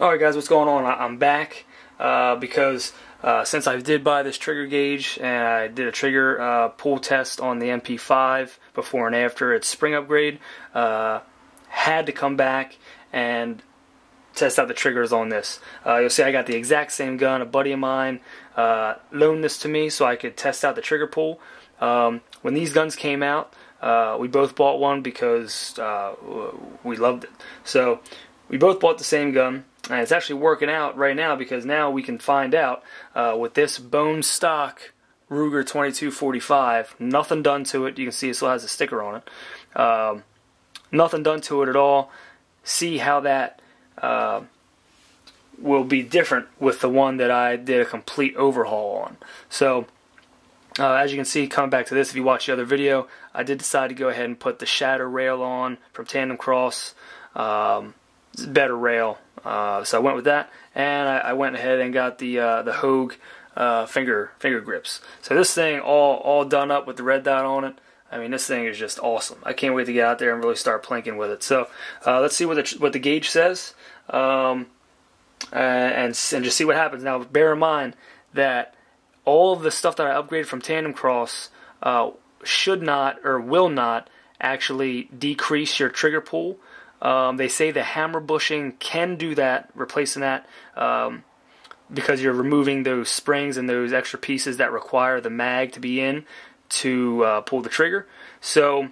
Alright guys, what's going on? I'm back uh, because uh, since I did buy this trigger gauge and I did a trigger uh, pull test on the MP5 before and after its spring upgrade, uh, had to come back and test out the triggers on this. Uh, you'll see I got the exact same gun. A buddy of mine uh, loaned this to me so I could test out the trigger pull. Um, when these guns came out, we both bought one because we loved it. So we both bought the same gun. And it's actually working out right now because now we can find out uh, with this bone stock Ruger 22/45, nothing done to it. You can see it still has a sticker on it. Um, nothing done to it at all. See how that uh, will be different with the one that I did a complete overhaul on. So, uh, as you can see, coming back to this, if you watch the other video, I did decide to go ahead and put the Shatter rail on from TandemKross. Um, better rail. Uh, so I went with that, and I, I went ahead and got the uh, the Hogue uh, finger finger grips. So this thing all all done up with the red dot on it. I mean, this thing is just awesome. I can't wait to get out there and really start plinking with it. So uh, let's see what the what the gauge says, um, and and just see what happens. Now, bear in mind that all of the stuff that I upgraded from TandemKross uh, should not or will not actually decrease your trigger pull. Um, they say the hammer bushing can do that, replacing that, um, because you're removing those springs and those extra pieces that require the mag to be in to uh, pull the trigger. So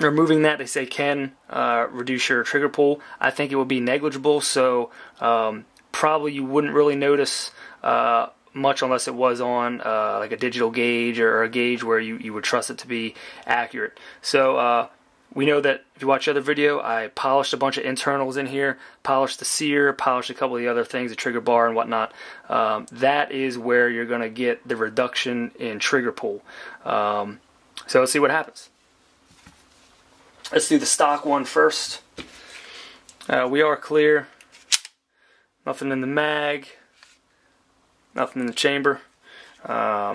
removing that, they say, can uh, reduce your trigger pull. I think it will be negligible, so um, probably you wouldn't really notice uh, much unless it was on uh, like a digital gauge or a gauge where you, you would trust it to be accurate. So uh, we know that if you watch the other video, I polished a bunch of internals in here, polished the sear, polished a couple of the other things, the trigger bar and whatnot. Um, that is where you're going to get the reduction in trigger pull. Um, so let's see what happens. Let's do the stock one first. Uh, we are clear. Nothing in the mag. Nothing in the chamber. Um,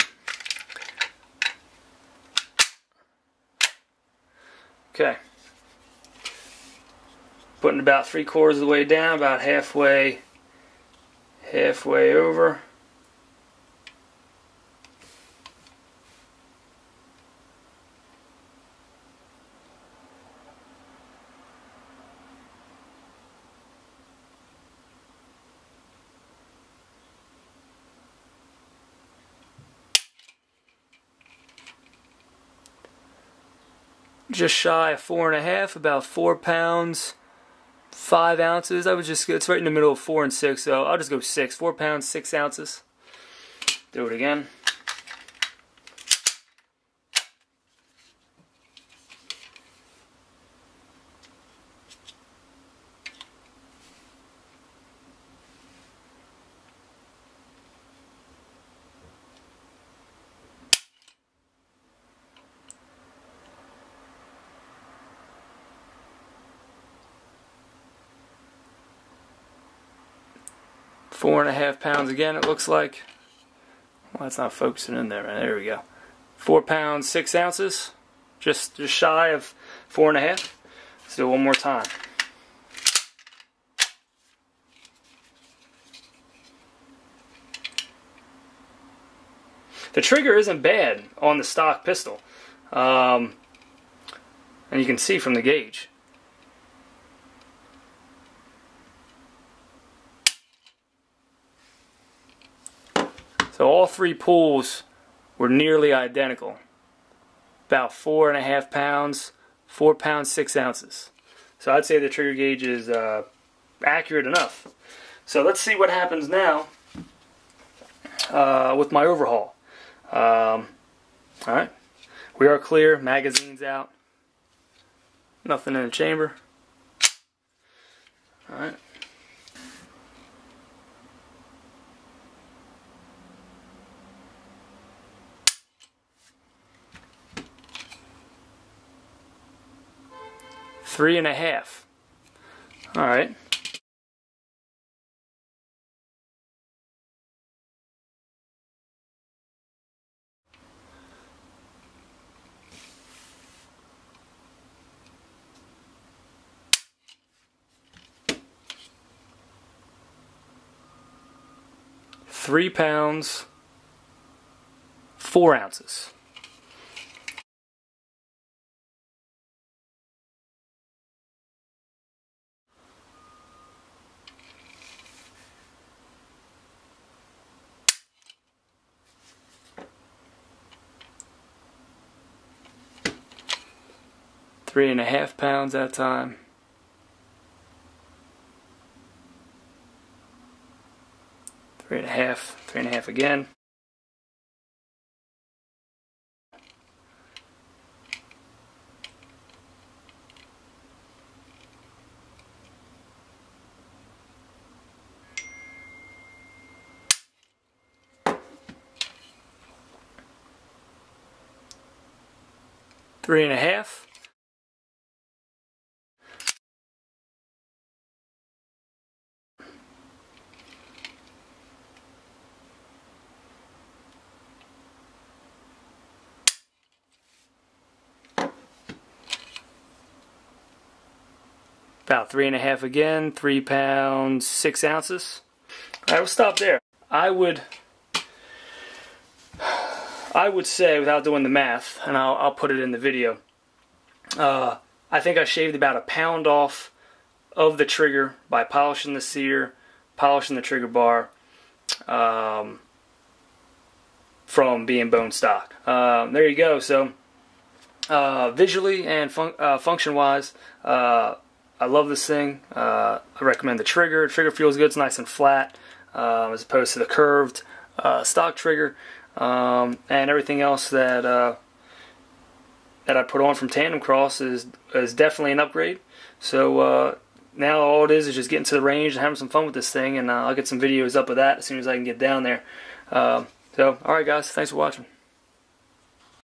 Okay. Putting about three quarters of the way down, about halfway, halfway over. Just shy of four and a half, about four pounds, five ounces. I was just, it's right in the middle of four and six, so I'll just go six. Four pounds, six ounces. Do it again. Four and a half pounds again, it looks like. Well, that's not focusing in there. There we go. Four pounds, six ounces. Just, just shy of four and a half. Let's do it one more time. The trigger isn't bad on the stock pistol. Um, and you can see from the gauge. So all three pulls were nearly identical. About four and a half pounds, four pounds, six ounces. So I'd say the trigger gauge is uh, accurate enough. So let's see what happens now uh, with my overhaul. Um, Alright, we are clear, magazine's out, nothing in the chamber. Alright. Three and a half. All right. Three pounds, four ounces. Three and a half pounds at a time. three and a half, three and a half again. Three and a half. About three and a half again, three pounds, six ounces. I will stop there. I would, I would say, without doing the math, and I'll, I'll put it in the video, uh, I think I shaved about a pound off of the trigger by polishing the sear, polishing the trigger bar, um, from being bone stock. Um, there you go. So, uh, visually and fun uh, function wise, uh, I love this thing. Uh, I recommend the trigger. The trigger feels good. It's nice and flat uh, as opposed to the curved uh, stock trigger. Um, and everything else that uh, that I put on from TandemKross is is definitely an upgrade. So uh, now all it is is just getting to the range and having some fun with this thing. And uh, I'll get some videos up of that as soon as I can get down there. Um, so, alright guys, thanks for watching.